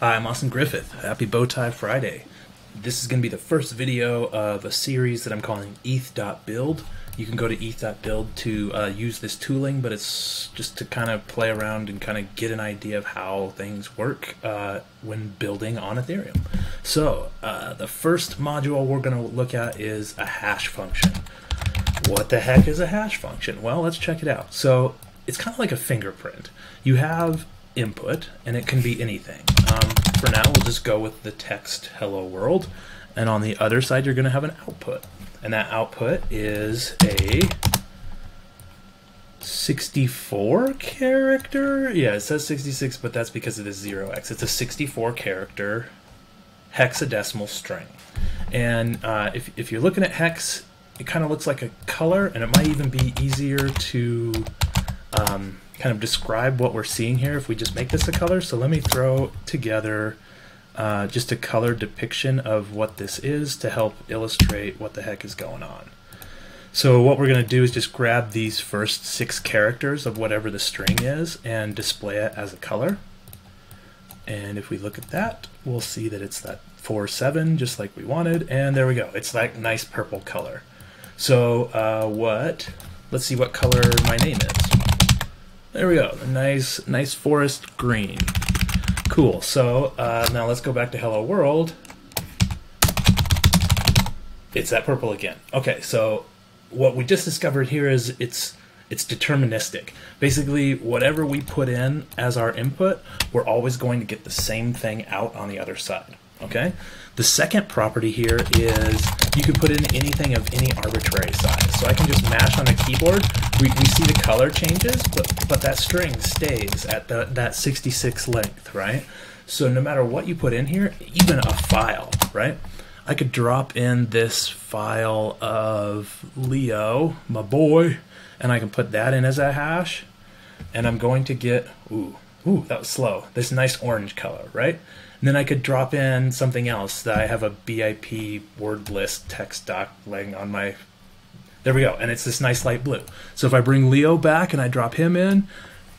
Hi, I'm Austin Griffith. Happy Bowtie Friday. This is going to be the first video of a series that I'm calling ETH.build. You can go to ETH.build to uh, use this tooling, but it's just to kind of play around and kind of get an idea of how things work uh, when building on Ethereum. So, uh, the first module we're going to look at is a hash function. What the heck is a hash function? Well, let's check it out. So, it's kind of like a fingerprint. You have input, and it can be anything. Um, for now, we'll just go with the text hello world. And on the other side, you're going to have an output. And that output is a 64 character? Yeah, it says 66, but that's because it is 0x. It's a 64 character hexadecimal string. And uh, if, if you're looking at hex, it kind of looks like a color, and it might even be easier to um, kind of describe what we're seeing here if we just make this a color. So let me throw together uh, just a color depiction of what this is to help illustrate what the heck is going on. So what we're going to do is just grab these first six characters of whatever the string is and display it as a color. And if we look at that, we'll see that it's that 4-7 just like we wanted. And there we go. It's that nice purple color. So uh, what, let's see what color my name is. There we go. A nice, nice forest green. Cool. So uh, now let's go back to Hello World. It's that purple again. Okay, so what we just discovered here is it's it's deterministic. Basically, whatever we put in as our input, we're always going to get the same thing out on the other side. Okay. The second property here is you can put in anything of any arbitrary size. So I can just mash on a keyboard. We, we see the color changes, but, but that string stays at the, that 66 length, right? So no matter what you put in here, even a file, right? I could drop in this file of Leo, my boy, and I can put that in as a hash. And I'm going to get, ooh, ooh, that was slow. This nice orange color, right? And then I could drop in something else that I have a BIP word list text doc laying on my. There we go. And it's this nice light blue. So if I bring Leo back and I drop him in,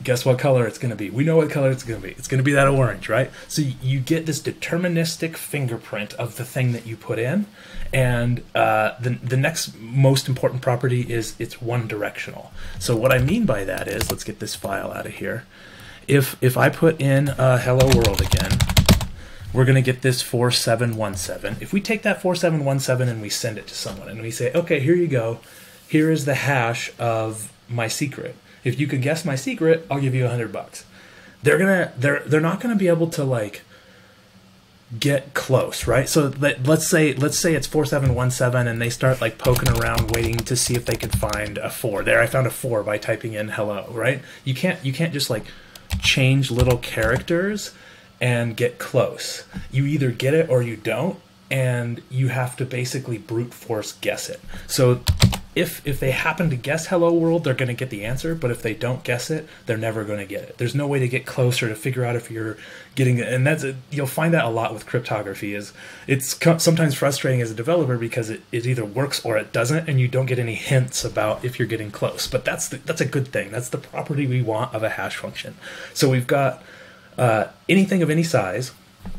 guess what color it's going to be? We know what color it's going to be. It's going to be that orange, right? So you get this deterministic fingerprint of the thing that you put in. And uh, the, the next most important property is it's one directional. So what I mean by that is, let's get this file out of here. If, if I put in uh, hello world again, we're going to get this 4717. If we take that 4717 and we send it to someone and we say, okay, here you go. Here is the hash of my secret. If you can guess my secret, I'll give you a hundred bucks. They're gonna they're they're not gonna be able to like get close, right? So let, let's say let's say it's four seven one seven, and they start like poking around, waiting to see if they can find a four. There, I found a four by typing in hello, right? You can't you can't just like change little characters and get close. You either get it or you don't, and you have to basically brute force guess it. So if if they happen to guess hello world they're going to get the answer but if they don't guess it they're never going to get it. There's no way to get closer to figure out if you're getting it and that's a, you'll find that a lot with cryptography is it's sometimes frustrating as a developer because it, it either works or it doesn't and you don't get any hints about if you're getting close but that's the, that's a good thing. That's the property we want of a hash function. So we've got uh, anything of any size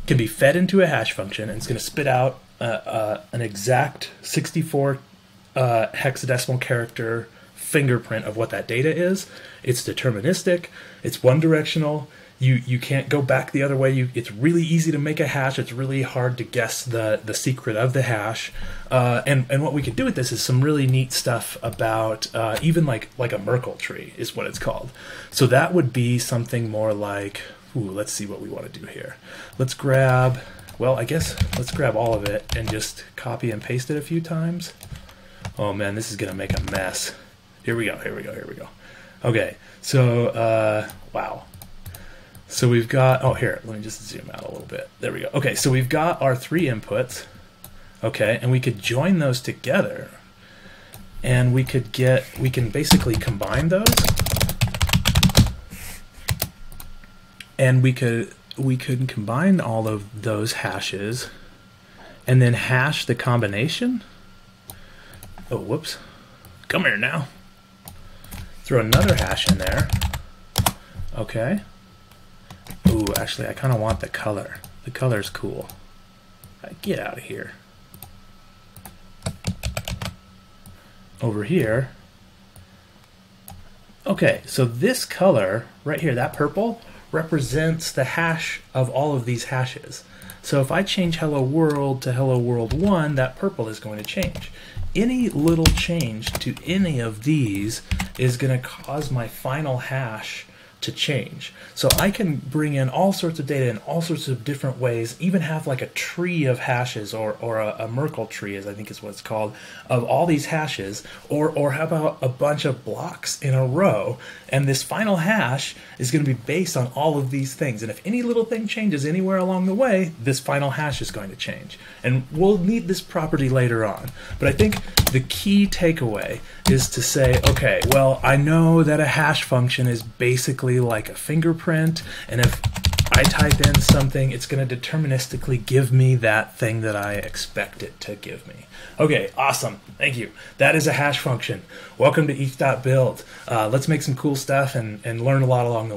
can be fed into a hash function and it's going to spit out uh, uh, an exact 64 uh, hexadecimal character fingerprint of what that data is. It's deterministic. It's one directional. You you can't go back the other way. You, it's really easy to make a hash. It's really hard to guess the the secret of the hash. Uh, and and what we could do with this is some really neat stuff about uh, even like like a Merkle tree is what it's called. So that would be something more like. Ooh, let's see what we want to do here. Let's grab. Well, I guess let's grab all of it and just copy and paste it a few times. Oh man, this is gonna make a mess. Here we go, here we go, here we go. Okay, so, uh, wow. So we've got, oh here, let me just zoom out a little bit. There we go. Okay, so we've got our three inputs, okay, and we could join those together. And we could get, we can basically combine those. And we could, we could combine all of those hashes and then hash the combination. Oh, whoops. Come here now. Throw another hash in there. Okay. Ooh, actually, I kind of want the color. The color's cool. Get out of here. Over here. Okay, so this color right here, that purple, represents the hash of all of these hashes. So if I change hello world to hello world 1, that purple is going to change. Any little change to any of these is going to cause my final hash to change. So I can bring in all sorts of data in all sorts of different ways, even have like a tree of hashes or, or a, a Merkle tree, as I think is what it's called, of all these hashes, or, or how about a bunch of blocks in a row? And this final hash is going to be based on all of these things. And if any little thing changes anywhere along the way, this final hash is going to change. And we'll need this property later on. But I think the key takeaway is to say, okay, well, I know that a hash function is basically like a fingerprint, and if I type in something, it's going to deterministically give me that thing that I expect it to give me. Okay, awesome. Thank you. That is a hash function. Welcome to ETH.build. Uh, let's make some cool stuff and, and learn a lot along the way.